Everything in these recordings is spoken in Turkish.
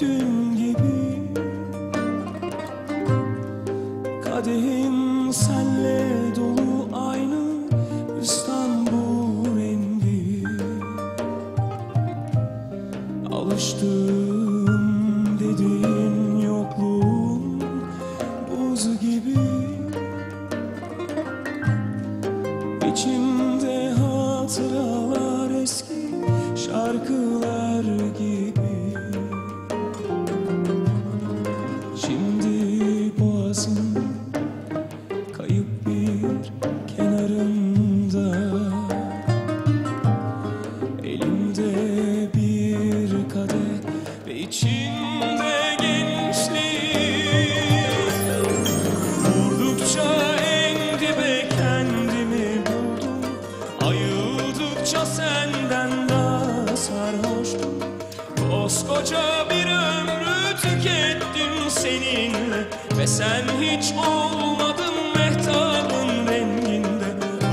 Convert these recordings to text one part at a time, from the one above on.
dün gibi Kadehim senle dolu aynı İstanbul rengi. Alıştım dediğin yokluğun buz gibi. İçimde hatıralar eski şarkılar gibi Koskoca bir ömrü tükettim seninle Ve sen hiç olmadın mehtabın renginde.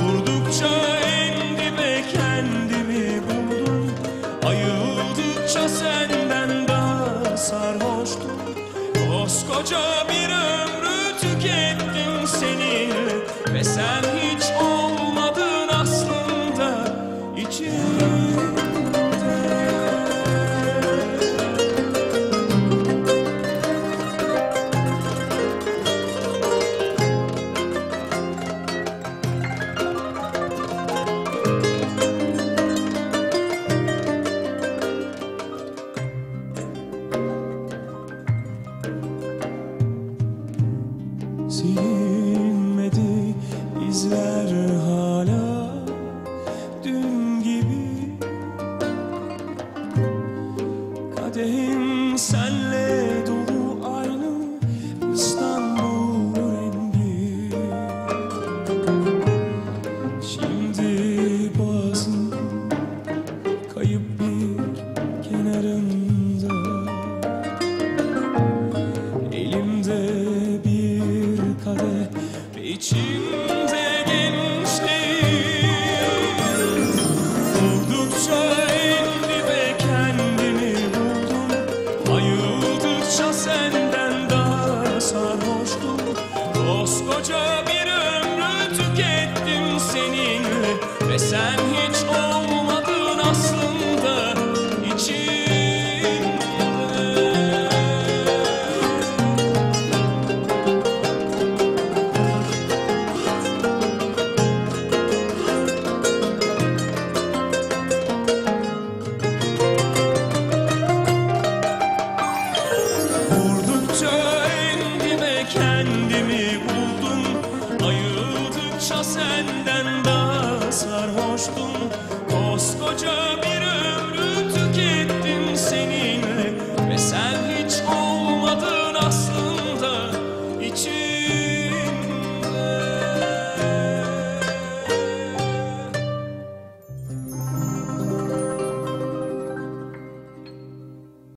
Vurdukça en dibe kendimi buldum. Ayıldıkça senden daha sarhoştum. Koskoca bir ömrü by Sen hiç olmadın aslında içimde Vurdukça endime kendimi buldum Ayıldıkça sende koştum. Koskoca bir